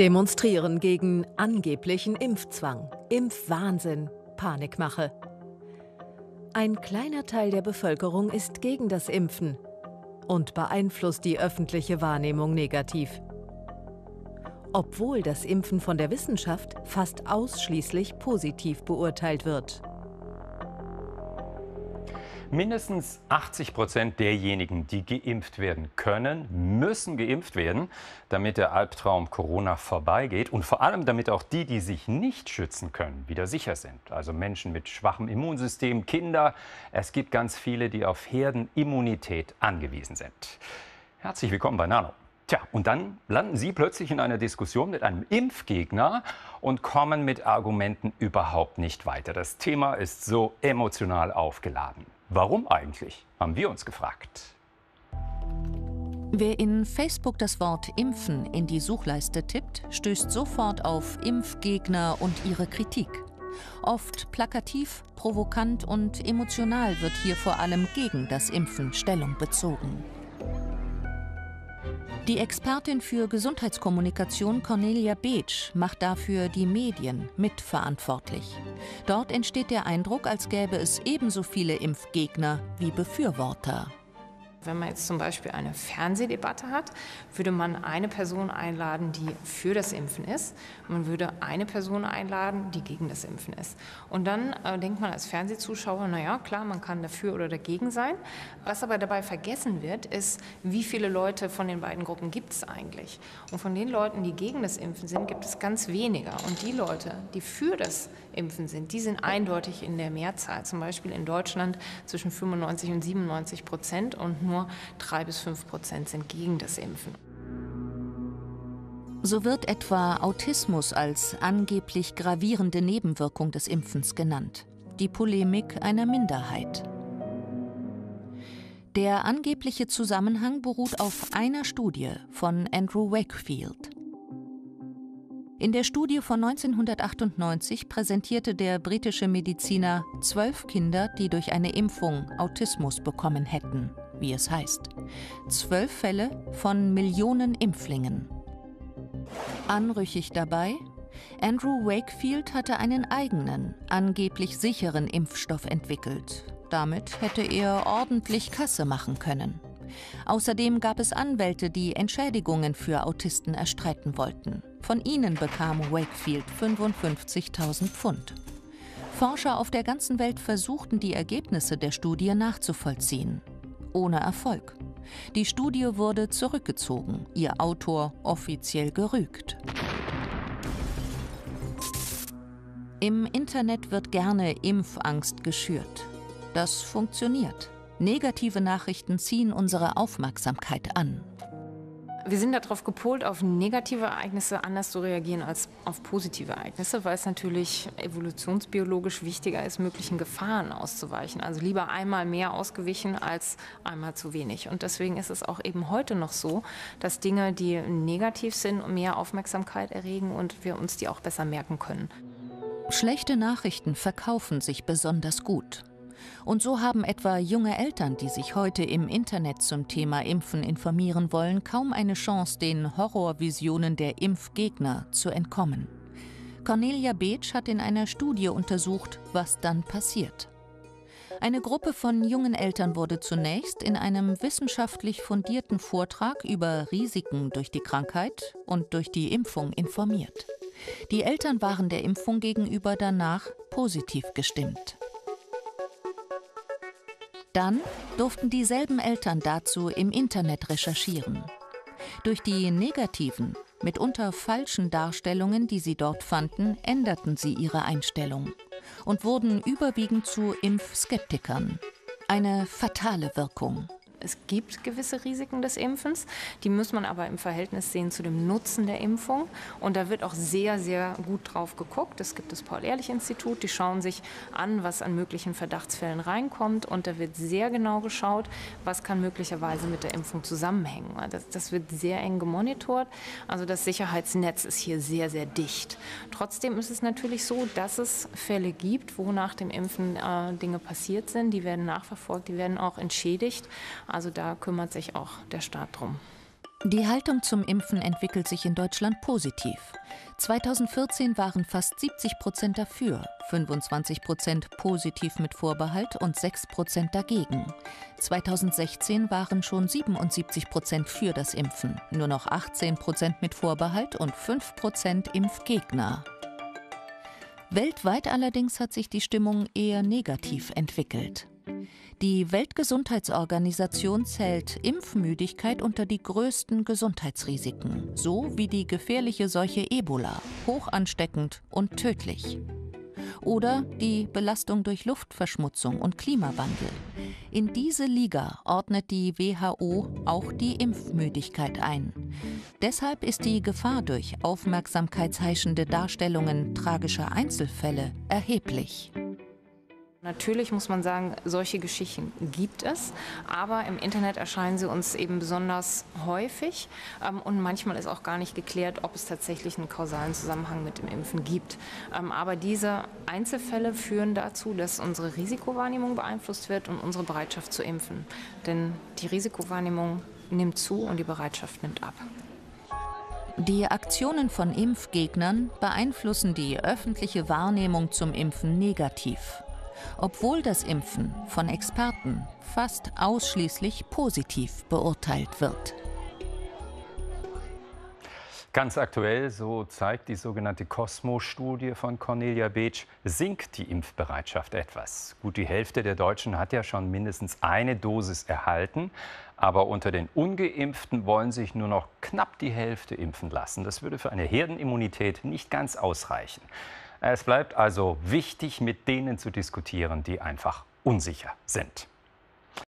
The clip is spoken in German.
Demonstrieren gegen angeblichen Impfzwang, Impfwahnsinn, Panikmache. Ein kleiner Teil der Bevölkerung ist gegen das Impfen und beeinflusst die öffentliche Wahrnehmung negativ. Obwohl das Impfen von der Wissenschaft fast ausschließlich positiv beurteilt wird. Mindestens 80 Prozent derjenigen, die geimpft werden können, müssen geimpft werden, damit der Albtraum Corona vorbeigeht und vor allem damit auch die, die sich nicht schützen können, wieder sicher sind. Also Menschen mit schwachem Immunsystem, Kinder. Es gibt ganz viele, die auf Herdenimmunität angewiesen sind. Herzlich willkommen bei Nano. Tja, und dann landen Sie plötzlich in einer Diskussion mit einem Impfgegner und kommen mit Argumenten überhaupt nicht weiter. Das Thema ist so emotional aufgeladen. Warum eigentlich, haben wir uns gefragt. Wer in Facebook das Wort Impfen in die Suchleiste tippt, stößt sofort auf Impfgegner und ihre Kritik. Oft plakativ, provokant und emotional wird hier vor allem gegen das Impfen Stellung bezogen. Die Expertin für Gesundheitskommunikation Cornelia Beetsch macht dafür die Medien mitverantwortlich. Dort entsteht der Eindruck, als gäbe es ebenso viele Impfgegner wie Befürworter. Wenn man jetzt zum Beispiel eine Fernsehdebatte hat, würde man eine Person einladen, die für das Impfen ist. Man würde eine Person einladen, die gegen das Impfen ist. Und dann äh, denkt man als Fernsehzuschauer, naja, klar, man kann dafür oder dagegen sein. Was aber dabei vergessen wird, ist, wie viele Leute von den beiden Gruppen gibt es eigentlich. Und von den Leuten, die gegen das Impfen sind, gibt es ganz weniger. Und die Leute, die für das Impfen sind, die sind eindeutig in der Mehrzahl. Zum Beispiel in Deutschland zwischen 95 und 97 Prozent und nur drei bis fünf Prozent sind gegen das Impfen. So wird etwa Autismus als angeblich gravierende Nebenwirkung des Impfens genannt. Die Polemik einer Minderheit. Der angebliche Zusammenhang beruht auf einer Studie von Andrew Wakefield. In der Studie von 1998 präsentierte der britische Mediziner zwölf Kinder, die durch eine Impfung Autismus bekommen hätten, wie es heißt. Zwölf Fälle von Millionen Impflingen. Anrüchig dabei, Andrew Wakefield hatte einen eigenen, angeblich sicheren Impfstoff entwickelt. Damit hätte er ordentlich Kasse machen können. Außerdem gab es Anwälte, die Entschädigungen für Autisten erstreiten wollten. Von ihnen bekam Wakefield 55.000 Pfund. Forscher auf der ganzen Welt versuchten die Ergebnisse der Studie nachzuvollziehen. Ohne Erfolg. Die Studie wurde zurückgezogen, ihr Autor offiziell gerügt. Im Internet wird gerne Impfangst geschürt. Das funktioniert. Negative Nachrichten ziehen unsere Aufmerksamkeit an. Wir sind darauf gepolt, auf negative Ereignisse anders zu reagieren als auf positive Ereignisse, weil es natürlich evolutionsbiologisch wichtiger ist, möglichen Gefahren auszuweichen. Also lieber einmal mehr ausgewichen als einmal zu wenig. Und deswegen ist es auch eben heute noch so, dass Dinge, die negativ sind, mehr Aufmerksamkeit erregen und wir uns die auch besser merken können. Schlechte Nachrichten verkaufen sich besonders gut. Und so haben etwa junge Eltern, die sich heute im Internet zum Thema Impfen informieren wollen, kaum eine Chance, den Horrorvisionen der Impfgegner zu entkommen. Cornelia Beetsch hat in einer Studie untersucht, was dann passiert. Eine Gruppe von jungen Eltern wurde zunächst in einem wissenschaftlich fundierten Vortrag über Risiken durch die Krankheit und durch die Impfung informiert. Die Eltern waren der Impfung gegenüber danach positiv gestimmt. Dann durften dieselben Eltern dazu im Internet recherchieren. Durch die negativen, mitunter falschen Darstellungen, die sie dort fanden, änderten sie ihre Einstellung und wurden überwiegend zu Impfskeptikern. Eine fatale Wirkung. Es gibt gewisse Risiken des Impfens, die muss man aber im Verhältnis sehen zu dem Nutzen der Impfung. Und da wird auch sehr, sehr gut drauf geguckt. Es gibt das Paul-Ehrlich-Institut, die schauen sich an, was an möglichen Verdachtsfällen reinkommt. Und da wird sehr genau geschaut, was kann möglicherweise mit der Impfung zusammenhängen. Das, das wird sehr eng gemonitort. Also das Sicherheitsnetz ist hier sehr, sehr dicht. Trotzdem ist es natürlich so, dass es Fälle gibt, wo nach dem Impfen äh, Dinge passiert sind. Die werden nachverfolgt, die werden auch entschädigt. Also da kümmert sich auch der Staat drum. Die Haltung zum Impfen entwickelt sich in Deutschland positiv. 2014 waren fast 70 Prozent dafür, 25 Prozent positiv mit Vorbehalt und 6 Prozent dagegen. 2016 waren schon 77 Prozent für das Impfen, nur noch 18 Prozent mit Vorbehalt und 5 Prozent Impfgegner. Weltweit allerdings hat sich die Stimmung eher negativ entwickelt. Die Weltgesundheitsorganisation zählt Impfmüdigkeit unter die größten Gesundheitsrisiken, so wie die gefährliche Seuche Ebola, hoch ansteckend und tödlich. Oder die Belastung durch Luftverschmutzung und Klimawandel. In diese Liga ordnet die WHO auch die Impfmüdigkeit ein. Deshalb ist die Gefahr durch aufmerksamkeitsheischende Darstellungen tragischer Einzelfälle erheblich. Natürlich muss man sagen, solche Geschichten gibt es, aber im Internet erscheinen sie uns eben besonders häufig ähm, und manchmal ist auch gar nicht geklärt, ob es tatsächlich einen kausalen Zusammenhang mit dem Impfen gibt. Ähm, aber diese Einzelfälle führen dazu, dass unsere Risikowahrnehmung beeinflusst wird und unsere Bereitschaft zu impfen. Denn die Risikowahrnehmung nimmt zu und die Bereitschaft nimmt ab. Die Aktionen von Impfgegnern beeinflussen die öffentliche Wahrnehmung zum Impfen negativ obwohl das Impfen von Experten fast ausschließlich positiv beurteilt wird. Ganz aktuell, so zeigt die sogenannte Cosmo-Studie von Cornelia Beetsch, sinkt die Impfbereitschaft etwas. Gut die Hälfte der Deutschen hat ja schon mindestens eine Dosis erhalten. Aber unter den ungeimpften wollen sich nur noch knapp die Hälfte impfen lassen. Das würde für eine Herdenimmunität nicht ganz ausreichen. Es bleibt also wichtig, mit denen zu diskutieren, die einfach unsicher sind.